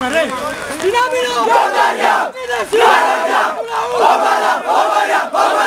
Dinamino! Romania! Dinastia! Romania! Romania! Romania!